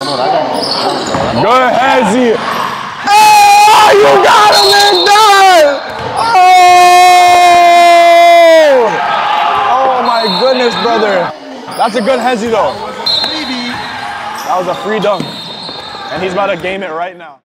Good Z. Oh, you got him in done. Oh! Oh my goodness, brother. That's a good Hezzy though. That was a free dunk. And he's about to game it right now.